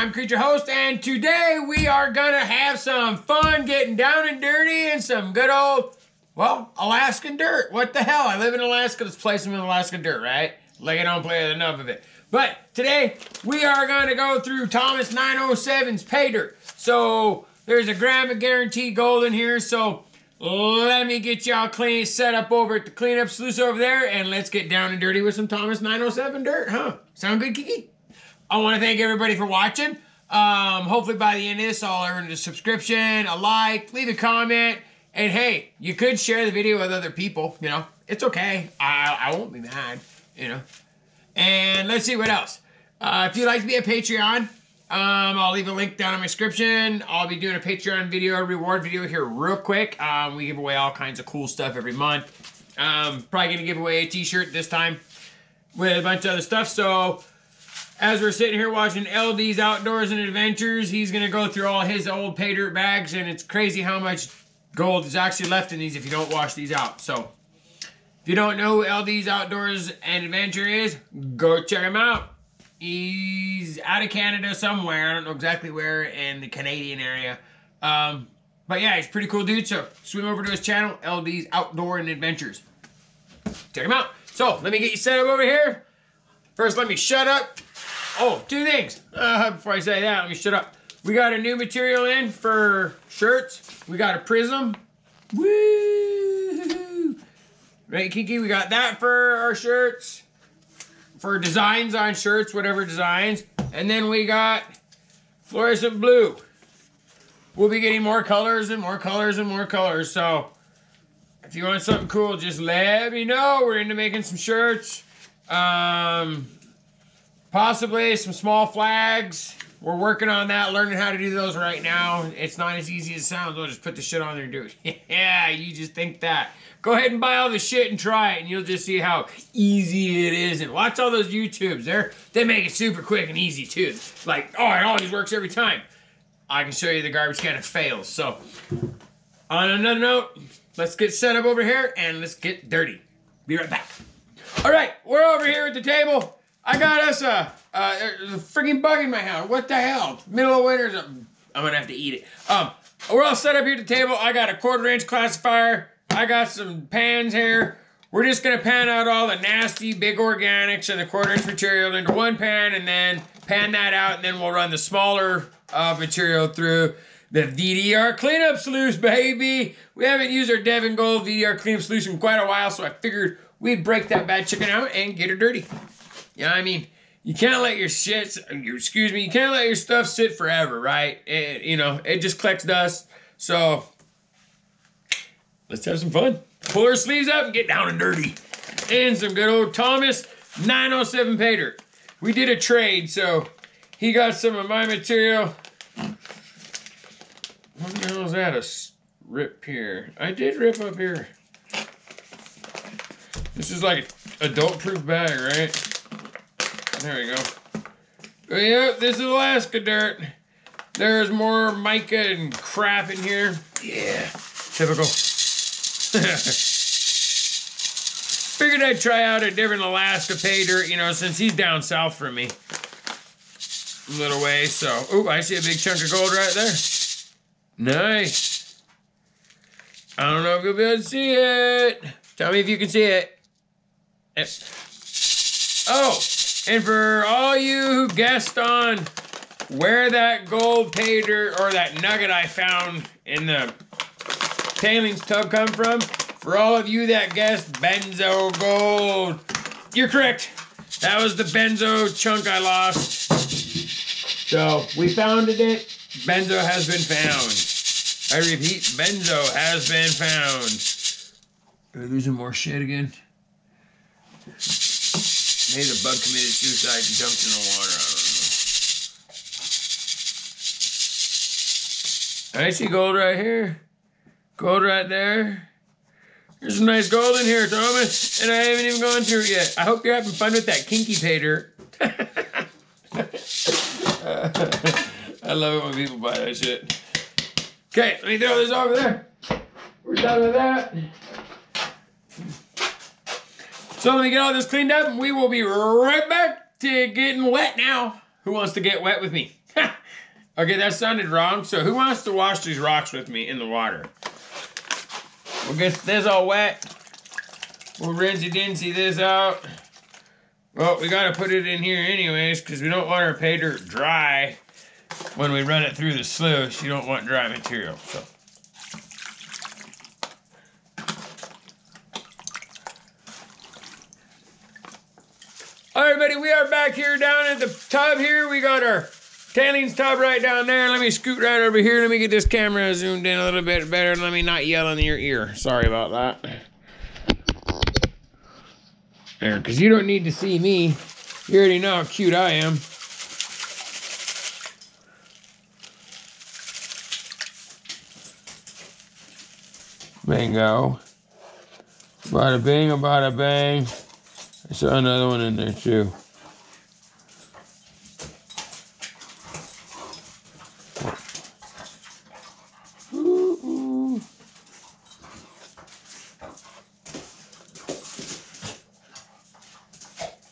I'm Creature Host, and today we are gonna have some fun getting down and dirty and some good old, well, Alaskan dirt. What the hell? I live in Alaska. Let's play some Alaskan dirt, right? Like I don't play enough of it. But today we are gonna go through Thomas 907's pay dirt. So there's a gram of guaranteed gold in here. So let me get y'all clean set up over at the cleanup sluice over there, and let's get down and dirty with some Thomas 907 dirt, huh? Sound good, Kiki? I want to thank everybody for watching. Um, hopefully by the end of this, I'll earn a subscription, a like, leave a comment, and hey, you could share the video with other people. You know, it's okay. I, I won't be mad. You know, and let's see what else. Uh, if you'd like to be a Patreon, um, I'll leave a link down in my description. I'll be doing a Patreon video, a reward video here real quick. Um, we give away all kinds of cool stuff every month. Um, probably gonna give away a T-shirt this time with a bunch of other stuff. So as we're sitting here watching LD's Outdoors and Adventures, he's going to go through all his old pay dirt bags, and it's crazy how much gold is actually left in these if you don't wash these out. So, if you don't know who LD's Outdoors and Adventure is, go check him out. He's out of Canada somewhere. I don't know exactly where in the Canadian area. Um, but yeah, he's pretty cool dude. So, swim over to his channel, LD's Outdoor and Adventures. Check him out. So, let me get you set up over here. First, let me shut up. Oh, two things. Uh, before I say that, let me shut up. We got a new material in for shirts. We got a prism. Woo! Right, Kiki? We got that for our shirts. For designs on shirts, whatever designs. And then we got fluorescent blue. We'll be getting more colors and more colors and more colors. So, if you want something cool, just let me know. We're into making some shirts. Um, Possibly some small flags. We're working on that, learning how to do those right now. It's not as easy as it sounds. We'll just put the shit on there and do it. yeah, you just think that. Go ahead and buy all the shit and try it, and you'll just see how easy it is. And watch all those YouTubes. They're, they make it super quick and easy, too. Like, oh, it always works every time. I can show you the garbage can it fails. So, on another note, let's get set up over here, and let's get dirty. Be right back. All right, we're over here at the table. I got us a, a, a freaking bug in my house. What the hell? Middle of winter. I'm gonna have to eat it. Um, we're all set up here at the table. I got a quarter inch classifier. I got some pans here. We're just gonna pan out all the nasty big organics and the quarter inch material into one pan and then pan that out and then we'll run the smaller uh, material through the VDR cleanup sluice, baby. We haven't used our Devon Gold VDR cleanup solution in quite a while, so I figured we'd break that bad chicken out and get her dirty. You know what I mean? You can't let your shit, excuse me, you can't let your stuff sit forever, right? It, you know, it just collects dust. So, let's have some fun. Pull our sleeves up and get down and dirty. And some good old Thomas 907 pay dirt. We did a trade, so he got some of my material. What the hell is that? A rip here. I did rip up here. This is like adult-proof bag, right? There we go. Oh, yeah, this is Alaska dirt. There's more mica and crap in here. Yeah, typical. Figured I'd try out a different Alaska pay dirt, you know, since he's down south from me. A little way, so. Oh, I see a big chunk of gold right there. Nice. I don't know if you'll be able to see it. Tell me if you can see it. Eh. Oh, and for all you who guessed on where that gold dirt or that nugget I found in the tailings tub come from, for all of you that guessed benzo gold, you're correct. That was the benzo chunk I lost. So we found it. Benzo has been found. I repeat, benzo has been found. Are we losing more shit again? Maybe the bug committed suicide and jumped in the water. I don't know. I see gold right here. Gold right there. There's some nice gold in here, Thomas. And I haven't even gone through it yet. I hope you're having fun with that kinky pay dirt. I love it when people buy that shit. Okay, let me throw this over there. We're done with that. So let me get all this cleaned up and we will be right back to getting wet now. Who wants to get wet with me? okay, that sounded wrong. So who wants to wash these rocks with me in the water? We'll get this all wet. We'll rinse it in, see this out. Well, we gotta put it in here anyways, because we don't want our pay dirt dry when we run it through the sluice. You don't want dry material, so. All right, everybody, we are back here down at the tub here. We got our tailings tub right down there. Let me scoot right over here. Let me get this camera zoomed in a little bit better. Let me not yell in your ear. Sorry about that. There, because you don't need to see me. You already know how cute I am. Bingo. Bada bing, bada bang. I saw another one in there too. Ooh, ooh.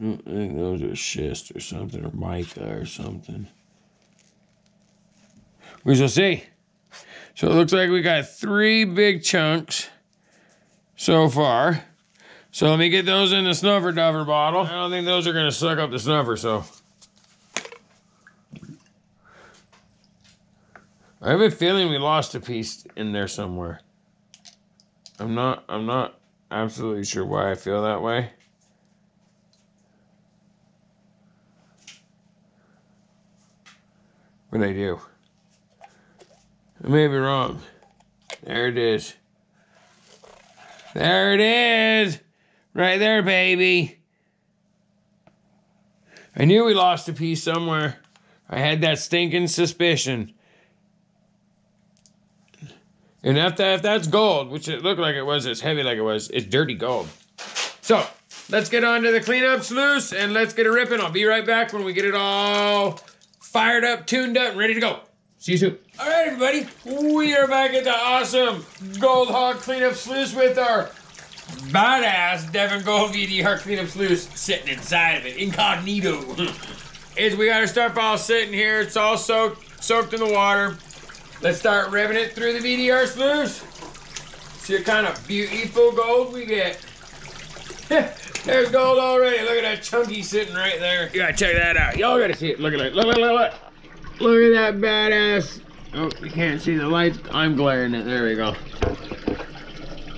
I think schist or something, or mica or something. We shall see. So it looks like we got three big chunks so far. So let me get those in the snuffer duffer bottle. I don't think those are gonna suck up the snuffer, so. I have a feeling we lost a piece in there somewhere. I'm not I'm not absolutely sure why I feel that way. But I do. I may be wrong. There it is. There it is. Right there, baby. I knew we lost a piece somewhere. I had that stinking suspicion. And if, that, if that's gold, which it looked like it was, it's heavy like it was, it's dirty gold. So, let's get on to the cleanup sluice and let's get it ripping. I'll be right back when we get it all fired up, tuned up, ready to go. See you soon. All right, everybody, we are back at the awesome Gold Hog cleanup sluice with our badass Devin Gold VDR cleanup sluice sitting inside of it, incognito. Is we got our stuff all sitting here. It's all soaked, soaked in the water. Let's start revving it through the VDR sluice. See what kind of beautiful gold we get. There's gold already. Look at that chunky sitting right there. You gotta check that out. Y'all gotta see it. Look at it. Look, look, look, look. Look at that badass. Oh, you can't see the lights. I'm glaring it. There we go.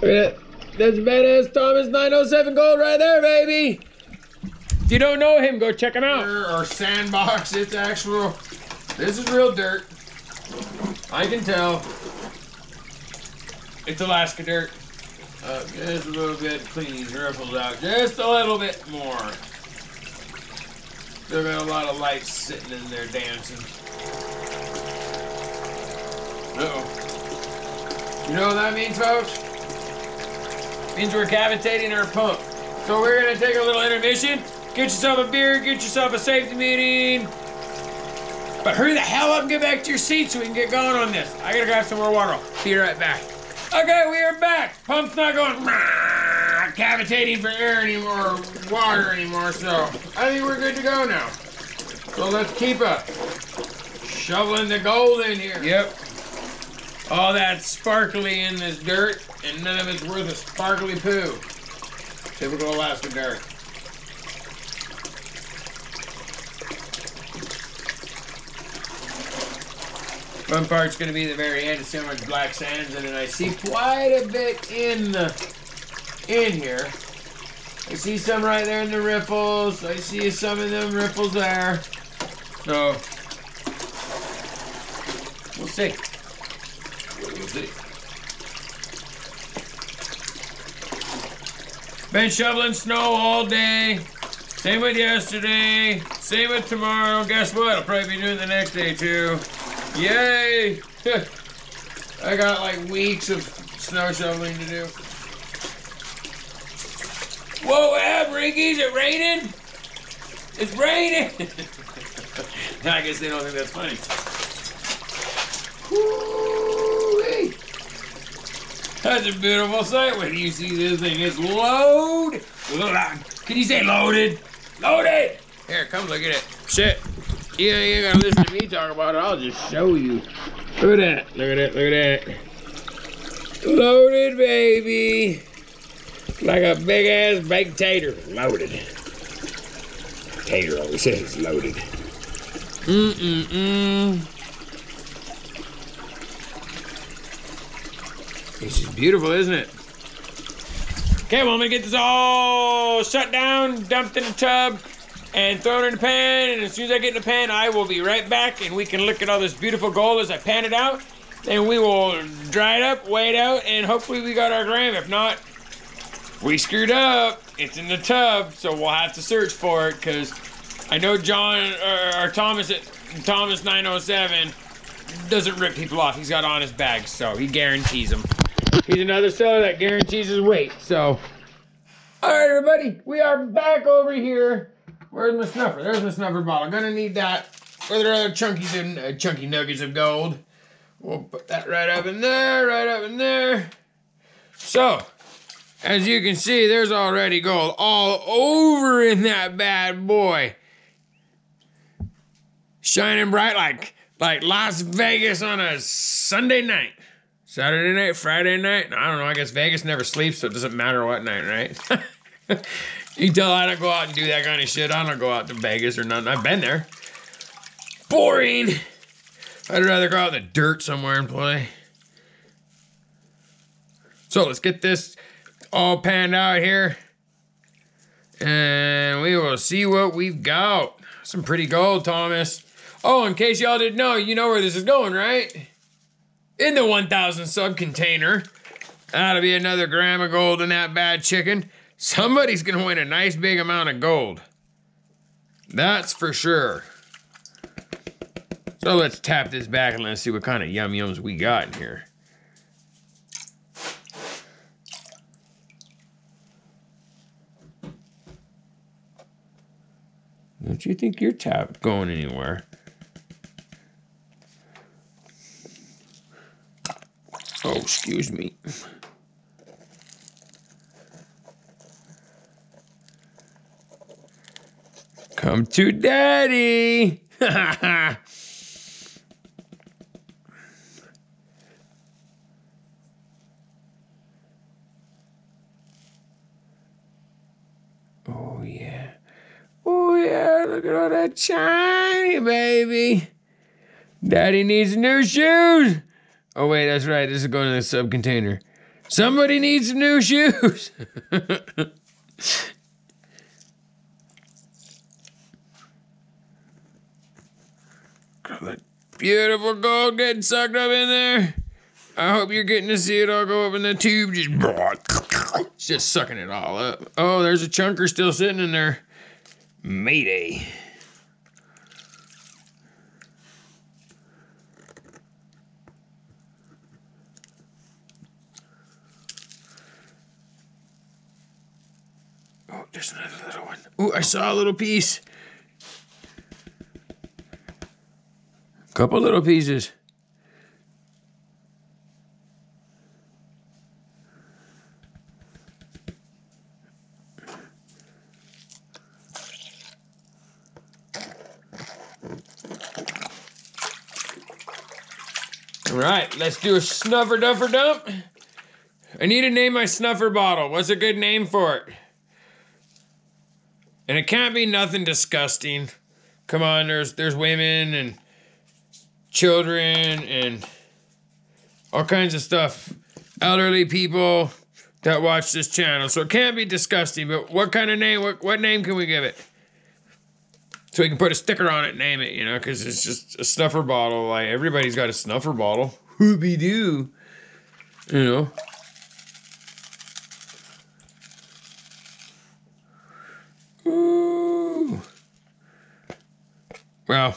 Look at that. That's badass Thomas 907 gold right there, baby. If you don't know him, go check him out. Or sandbox. It's actual. This is real dirt. I can tell. It's Alaska dirt. Uh, just a little bit, clean these ripples out just a little bit more. Still got a lot of lights sitting in there dancing. Uh-oh. You know what that means, folks? means we're cavitating our pump. So we're gonna take a little intermission. Get yourself a beer, get yourself a safety meeting. But hurry the hell up and get back to your seat so we can get going on this. I gotta grab some more water. Be right back. Okay, we are back. Pump's not going "Rah," cavitating for air anymore, water anymore, so I think we're good to go now. So let's keep up. Shoveling the gold in here. Yep. All that sparkly in this dirt, and none of it's worth a sparkly poo. Typical Alaska dirt. Fun part's gonna be the very end. How much black sand's and then I see quite a bit in the in here. I see some right there in the ripples. I see some of them ripples there. So we'll see. We'll see. Been shoveling snow all day. Same with yesterday. Same with tomorrow. Guess what? I'll probably be doing the next day too. Yay! I got like weeks of snow shoveling to do. Whoa, Ab, Rinky, is it raining? It's raining! I guess they don't think that's funny. Woo-wee. That's a beautiful sight when you see this thing. It's load. Can you say loaded? Loaded! Here, come look at it. Shit. Yeah, you ain't gotta listen to me talk about it. I'll just show you. Look at that. Look at that. Look at that. Loaded, baby. Like a big ass baked tater. Loaded. Tater always says loaded. Mm-mm-mm. This is beautiful, isn't it? Okay, well, I'm gonna get this all shut down, dumped in a tub, and throw it in the pan. And as soon as I get in the pan, I will be right back, and we can look at all this beautiful gold as I pan it out. And we will dry it up, weigh it out, and hopefully we got our gram. If not, we screwed up. It's in the tub, so we'll have to search for it because I know John or, or Thomas Thomas 907 doesn't rip people off. He's got honest bags, so he guarantees them. He's another seller that guarantees his weight. So, all right, everybody, we are back over here. Where's my snuffer? There's my snuffer bottle. Gonna need that for the other chunkies and uh, chunky nuggets of gold. We'll put that right up in there, right up in there. So, as you can see, there's already gold all over in that bad boy. Shining bright like like Las Vegas on a Sunday night. Saturday night, Friday night. I don't know. I guess Vegas never sleeps, so it doesn't matter what night, right? you tell I don't go out and do that kind of shit. I don't go out to Vegas or nothing. I've been there. Boring. I'd rather go out in the dirt somewhere and play. So let's get this all panned out here. And we will see what we've got. Some pretty gold, Thomas. Oh, in case y'all didn't know, you know where this is going, right? in the 1000 sub container. That'll be another gram of gold in that bad chicken. Somebody's gonna win a nice big amount of gold. That's for sure. So let's tap this back and let's see what kind of yum yums we got in here. Don't you think your tap going anywhere? Oh, excuse me. Come to daddy. oh, yeah. Oh, yeah. Look at all that shiny, baby. Daddy needs new shoes. Oh wait, that's right. This is going to the sub container. Somebody needs new shoes. that beautiful gold getting sucked up in there. I hope you're getting to see it all go up in the tube. Just, just sucking it all up. Oh, there's a chunker still sitting in there. Mayday. Oh, there's another little one. Ooh, I saw a little piece. Couple little pieces. All right, let's do a snuffer duffer dump. I need to name my snuffer bottle. What's a good name for it? And it can't be nothing disgusting. Come on, there's there's women and children and all kinds of stuff. Elderly people that watch this channel. So it can't be disgusting, but what kind of name what what name can we give it? So we can put a sticker on it name it, you know, because it's just a snuffer bottle. Like everybody's got a snuffer bottle. Whoopie doo. You know. Ooh. Well,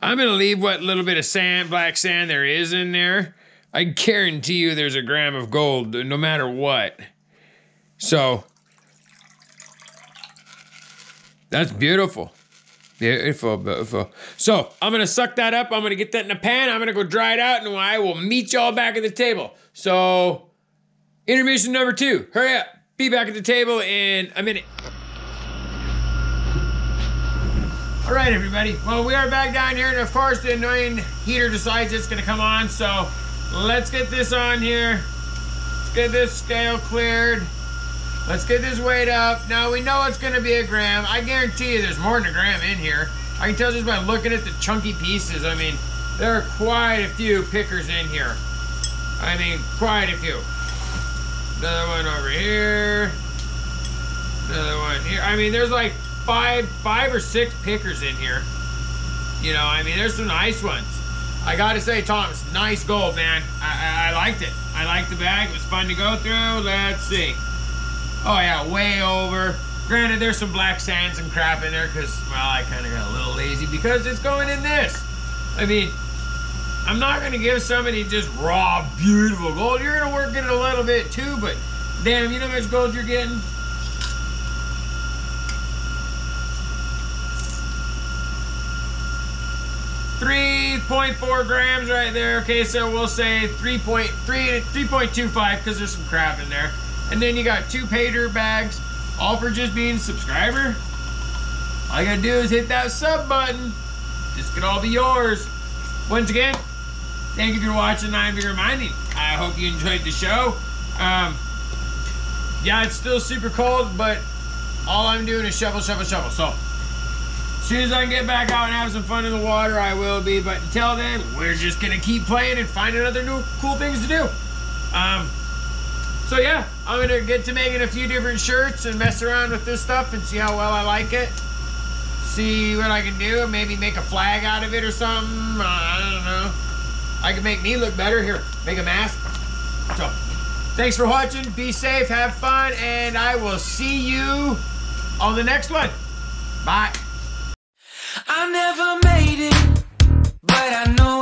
I'm to leave what little bit of sand, black sand there is in there. I guarantee you there's a gram of gold no matter what. So, that's beautiful. Beautiful, beautiful. So, I'm to suck that up. I'm to get that in a pan. I'm to go dry it out, and I will meet y'all back at the table. So, intermission number two. Hurry up. Be back at the table in a minute. All right, everybody. Well, we are back down here, and of course, the annoying heater decides it's going to come on. So let's get this on here. Let's get this scale cleared. Let's get this weight up. Now, we know it's going to be a gram. I guarantee you there's more than a gram in here. I can tell just by looking at the chunky pieces. I mean, there are quite a few pickers in here. I mean, quite a few. Another one over here. Another one here. I mean, there's like five, five or six pickers in here. You know, I mean, there's some nice ones. I gotta say, Thomas, nice gold, man. I, I, I liked it. I liked the bag. It was fun to go through. Let's see. Oh yeah, way over. Granted, there's some black sands and crap in there because, well, I kind of got a little lazy because it's going in this. I mean, I'm not gonna give somebody just raw, beautiful gold. You're gonna work it a little bit too, but damn, you know how much gold you're getting? 3.4 grams right there. Okay, so we'll say 3.3, 3.25 because there's some crap in there. And then you got two dirt bags, all for just being a subscriber. All you gotta do is hit that sub button. This could all be yours. Once again, thank you for watching Nine Finger Mining. I hope you enjoyed the show. Um, yeah, it's still super cold, but all I'm doing is shovel, shovel, shovel. So soon as I can get back out and have some fun in the water, I will be. But until then, we're just gonna keep playing and finding other new cool things to do. Um, so yeah, I'm gonna get to making a few different shirts and mess around with this stuff and see how well I like it. See what I can do, maybe make a flag out of it or something. I don't know. I can make me look better. Here, make a mask. So, thanks for watching. Be safe, have fun, and I will see you on the next one. Bye. I never made it, but I know.